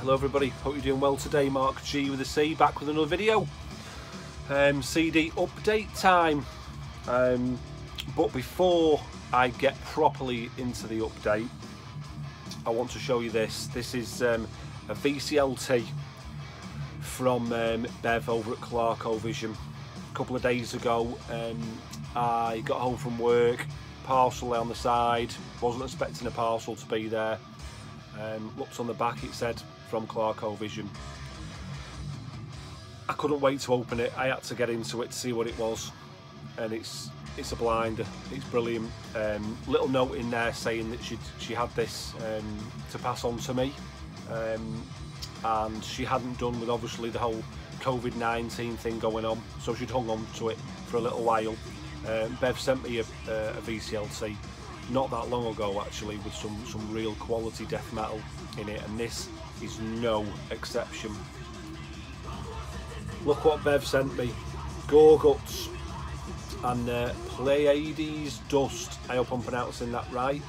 Hello everybody, hope you're doing well today. Marc G with a C, back with another video. Um, CD update time. Um, but before I get properly into the update, I want to show you this. This is um, a VCLT from um, Bev over at Clarkovision. A couple of days ago, um, I got home from work, parcel on the side, wasn't expecting a parcel to be there. Um, looked on the back, it said from Clarkovision. I couldn't wait to open it. I had to get into it to see what it was, and it's it's a blinder. It's brilliant. Um, little note in there saying that she she had this um, to pass on to me, um, and she hadn't done with obviously the whole COVID-19 thing going on, so she'd hung on to it for a little while. Um, Bev sent me a, a, a VCLT not that long ago actually with some some real quality death metal in it and this is no exception. Look what Bev sent me. Gorguts and uh, Pleiades Dust. I hope I'm pronouncing that right.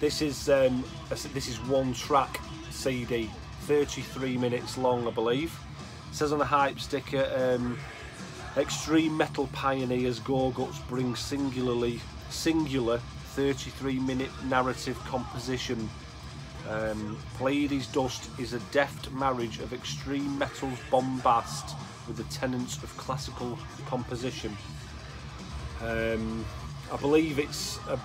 This is um, this is one track CD 33 minutes long I believe. It says on the hype sticker um, extreme metal pioneers Gorguts bring singularly singular 33 minute narrative composition. Um, Pleiades Dust is a deft marriage of extreme metal's bombast with the tenets of classical composition. Um, I believe it's a,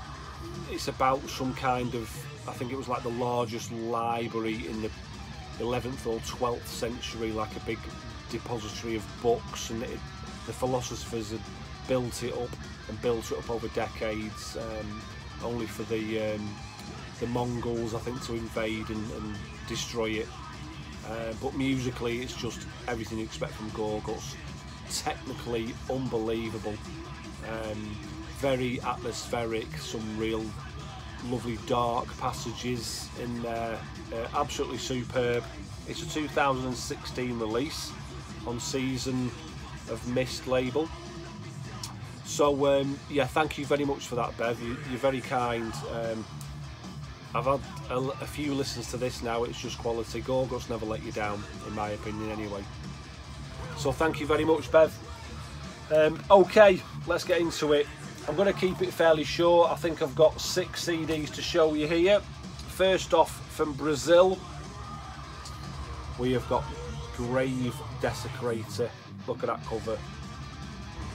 it's about some kind of I think it was like the largest library in the 11th or 12th century, like a big depository of books, and it, the philosophers had built it up and built it up over decades. Um, only for the um, the Mongols, I think, to invade and, and destroy it. Uh, but musically, it's just everything you expect from Gorguts. Technically, unbelievable. Um, very atmospheric, some real lovely dark passages in there. Uh, absolutely superb. It's a 2016 release on Season of Mist label. So um, yeah, thank you very much for that, Bev. You, are very kind. Um, I've had a, a, few listens to this now. It's just quality. Gorguts never let you down, in my opinion, anyway. So thank you very much, Bev. Um, okay, let's get into it. I'm going to keep it fairly short. I think I've got six CDs to show you here. First off, from Brazil, we have got Grave Desecrator. Look at that cover.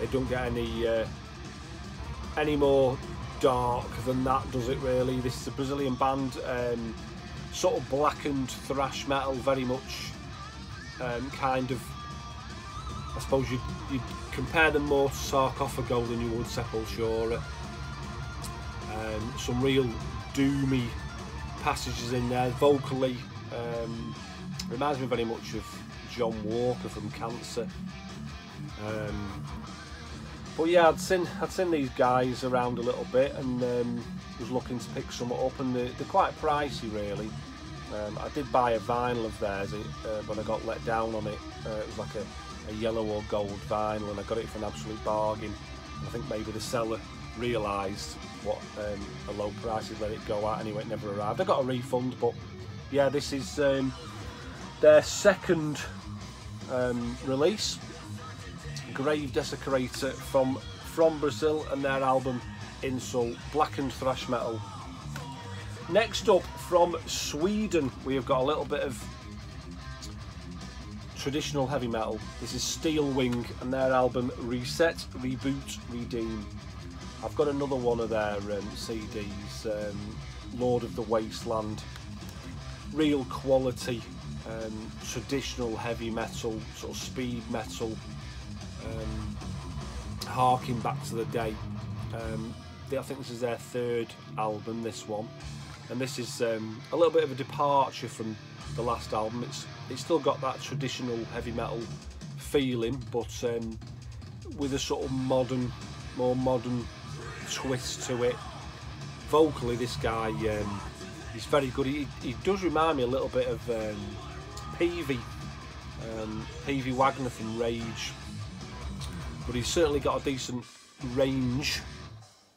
It don't get any uh, any more dark than that, does it? Really, this is a Brazilian band, um, sort of blackened thrash metal, very much um, kind of. I suppose you'd, you'd, compare them more to Sarcophago than you would Sepultura. Um, some real doomy passages in there, vocally. Um, reminds me very much of John Walker from Cancer. Um, but yeah, I'd seen I'd seen these guys around a little bit and um, was looking to pick some up, and they're, they're quite pricey really. Um, I did buy a vinyl of theirs, uh, but I got let down on it. Uh, it was like a, a, yellow or gold vinyl, and I got it for an absolute bargain. I think maybe the seller realised what um, a low price he'd let it go at. Anyway, it never arrived. I got a refund, but yeah, this is um, their second um, release. Grave Desecrator from from Brazil and their album Insult, blackened thrash metal. Next up from Sweden, we have got a little bit of traditional heavy metal. This is Steelwing and their album Reset, Reboot, Redeem. I've got another one of their um, CDs, um, Lord of the Wasteland. Real quality, um, traditional heavy metal, sort of speed metal, um, harking back to the day. Um, I think this is their third album, this one, and this is um, a little bit of a departure from the last album. It's it's still got that traditional heavy metal feeling, but um, with a sort of modern, more modern twist to it. Vocally, this guy, um, he's very good. He, he does remind me a little bit of um, Peavy, um, Peavy Wagner from Rage, but he's certainly got a decent range.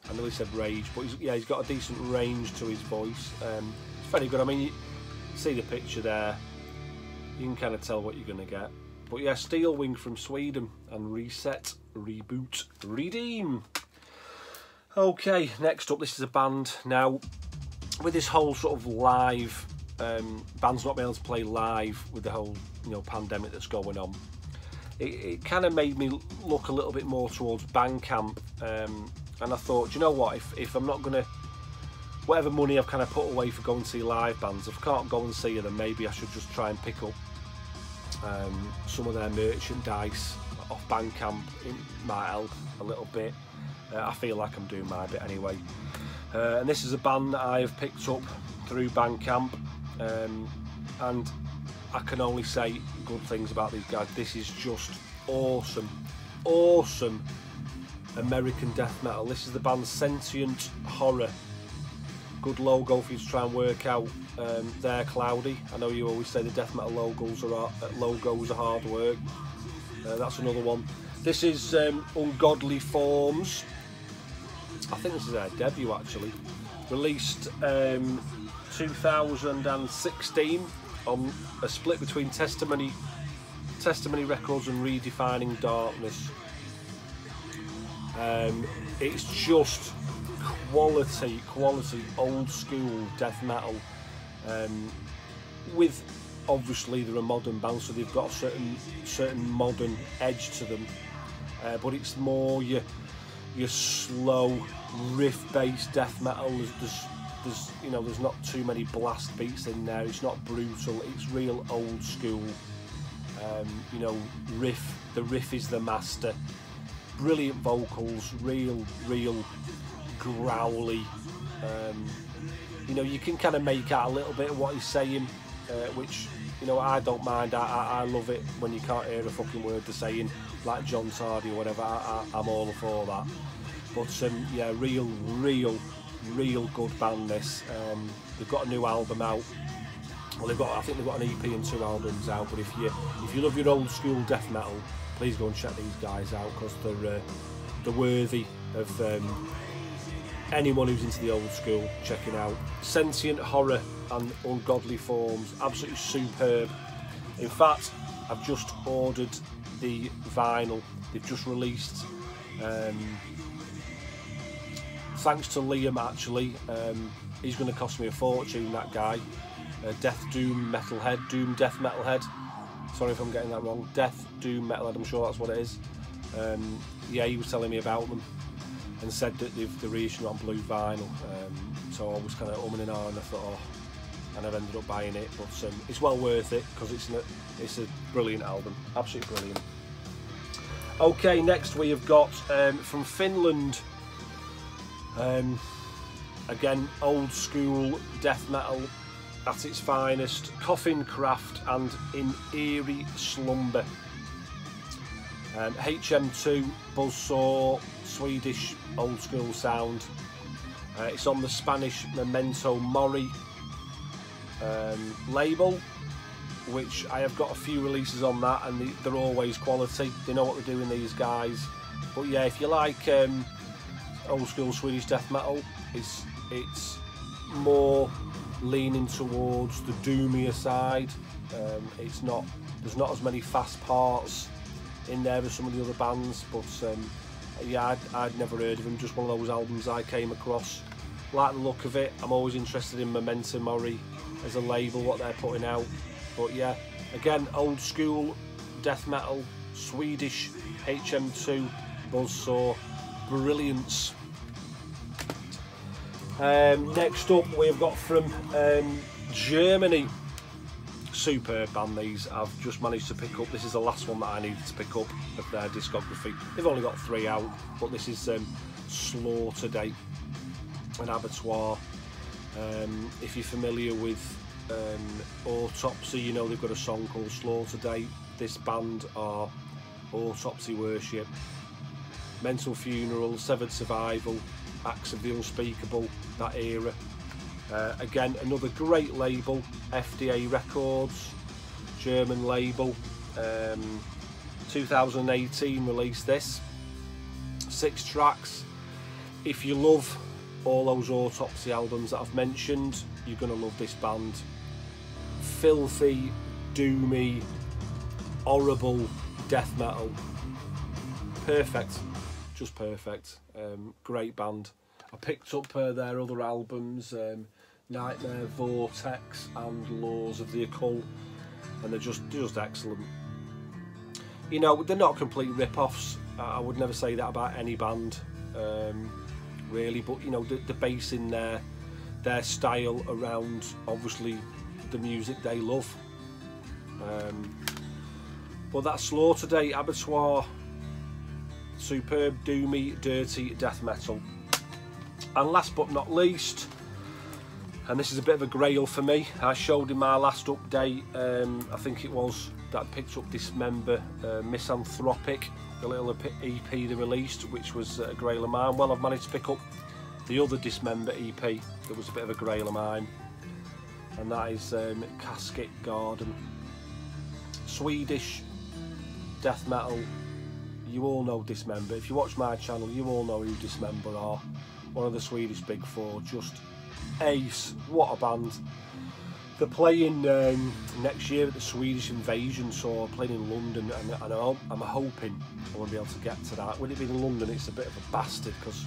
I know he said rage, but he's, yeah, he's got a decent range to his voice. Um, it's very good. I mean, you see the picture there. you can kind of tell what you're going to get. But yeah, Steelwing from Sweden and Reset, Reboot, Redeem. Okay, next up, this is a band. Now, with this whole sort of live, um, bands not being able to play live with the whole you know pandemic that's going on, it, it kind of made me look a little bit more towards Bandcamp. Um, and I thought, you know what, if, if I'm not going to whatever money I've kind of put away for going to see live bands, if I can't go and see them, maybe I should just try and pick up um, some of their merchandise off Bandcamp. It might help a little bit. Uh, I feel like I'm doing my bit anyway. Uh, and this is a band that I've picked up through Bandcamp, um, and I can only say good things about these guys. This is just awesome, awesome American death metal. This is the band Sentient Horror good logo for you to try and work out um, there, Cloudy. I know you always say the death metal logos are uh, logos are hard work. Uh, that's another one. This is um, Ungodly Forms. I think this is their debut actually. Released um, 2016 on a split between Testimony, Testimony Records and Redefining Darkness. Um, it's just quality, quality old school death metal. Um, with obviously they're a modern band, so they've got a certain certain modern edge to them. Uh, but it's more your your slow riff-based death metal. There's, there's, there's you know there's not too many blast beats in there. It's not brutal. It's real old school. Um, you know riff. The riff is the master. Brilliant vocals. Real, real growly. Um, you know, you can kind of make out a little bit of what he's saying, uh, which you know I don't mind. I, I, I, love it when you can't hear a fucking word they're saying, like John Tardy or whatever. I, am all for that. But um, yeah, real, real, real good band. This um, they've got a new album out. Well, they've got I think they've got an EP and two albums out. But if you if you love your old school death metal, please go and check these guys out because they're uh, they're worthy of um, anyone who's into the old school checking out. Sentient horror and ungodly forms, absolutely superb. In fact, I've just ordered the vinyl. They've just released. Um, thanks to Liam, actually, um, he's going to cost me a fortune. That guy, uh, Death Doom Metalhead, Doom Death Metalhead. Sorry if I'm getting that wrong. Death Doom Metalhead. I'm sure that's what it is. Um, yeah, he was telling me about them and said that they've, they're on blue vinyl. Um, so I was kind of umming and ahhing. And I thought, oh, and I've ended up buying it. But um, it's well worth it because it's it's a brilliant album, absolutely brilliant. Okay, next we have got um, from Finland. Um, again, old school death metal at its finest. Coffincraft and In Eerie Slumber. Um, HM2 Buzzsaw Swedish old school sound. Uh, it's on the Spanish Memento Mori um, label, which I have got a few releases on that, and they're always quality. They know what they're doing, these guys. But yeah, if you like um, old school Swedish death metal, it's it's more leaning towards the doomier side. Um, it's not there's not as many fast parts in there as some of the other bands, but um, yeah, I'd, I'd never heard of him, just one of those albums I came across. Like the look of it, I'm always interested in Memento Mori as a label, what they're putting out. But yeah, again, old school death metal, Swedish HM2 Buzzsaw, brilliance. Um, next up, we've got from um, Germany, superb band these. I've just managed to pick up this is the last one that I needed to pick up of their discography. They've only got three out but this is um, Slaughterday an abattoir. Um, if you're familiar with um, Autopsy you know they've got a song called Slaughterday. This band are Autopsy Worship Mental Funeral Severed Survival Acts of the Unspeakable that era uh, again, another great label, FDA Rekotz, German label. Um, 2018 released this. Six tracks. If you love all those Autopsy albums that I've mentioned, you're going to love this band. Filthy, doomy, horrible death metal. Perfect, just perfect. Um, great band. I picked up uh, their other albums, um, Nightmare Vortex and Laws of the Occult, and they're just just excellent. You know, they're not complete rip-offs. I would never say that about any band, um, really. But you know, the, the base in their their style around obviously the music they love. Um, but that Slaughterday Abattoir, superb, doomy, dirty death metal. And last but not least, and this is a bit of a grail for me, I showed in my last update, um, I think it was, that I picked up Dismember uh, Misanthropic, the little EP they released, which was a grail of mine. Well, I've managed to pick up the other Dismember EP that was a bit of a grail of mine, and that is um, Casket Garden. Swedish death metal. You all know Dismember. If you watch my channel, you all know who Dismember are. One of the Swedish Big Four. Just ace. What a band. They're playing um, next year at the Swedish Invasion, so playing in London, and, and I'm, I'm hoping I be able to get to that. With it being in London, it's a bit of a bastard because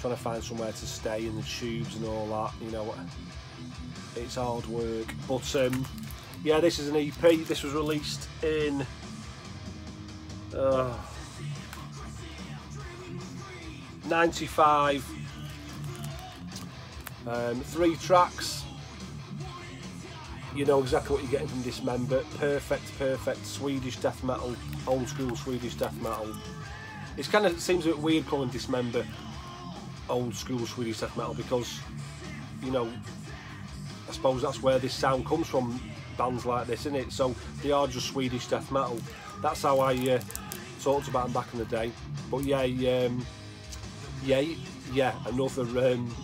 trying to find somewhere to stay in the tubes and all that, you know, it's hard work. But um, yeah, this is an EP. This was released in uh, 95. Um, three tracks. You know exactly what you're getting from Dismember. Perfect, perfect Swedish death metal, old school Swedish death metal. It's kind of it seems a bit weird calling Dismember old school Swedish death metal because, you know, I suppose that's where this sound comes from, bands like this, isn't it? So they are just Swedish death metal. That's how I uh, talked about him back in the day. But yeah, um, yeah, yeah, another um,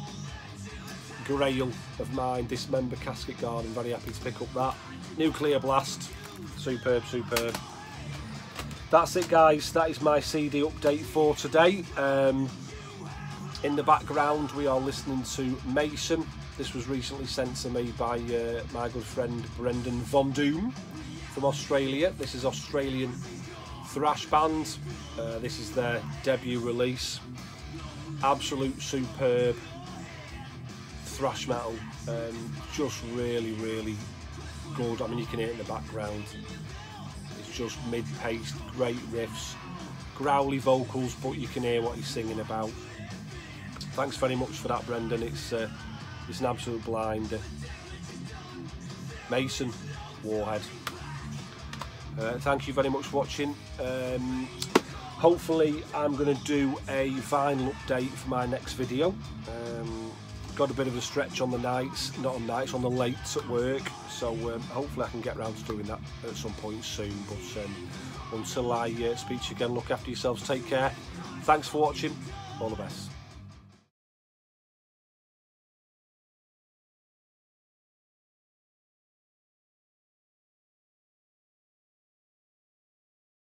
grail of mine, Dismember Casket Garden, very happy to pick up that. Nuclear Blast, superb, superb. That's it guys, that is my CD update for today. Um, in the background we are listening to Mason. This was recently sent to me by uh, my good friend Brendan Von Doom from Australia. This is Australian thrash band. Uh, this is their debut release. Absolute superb thrash metal. Um, just really, really good. I mean, you can hear it in the background. It's just mid-paced, great riffs, growly vocals, but you can hear what he's singing about thanks very much for that, Brendan. It's uh, it's an absolute blinder. Mason, Warhead. Uh, thank you very much for watching. Um, hopefully, I'm going to do a vinyl update for my next video. Um, got a bit of a stretch on the nights, not on nights, on the lates at work. So um, hopefully I can get around to doing that at some point soon. But um, until I uh, speak to you again, look after yourselves, take care. Thanks for watching, all the best.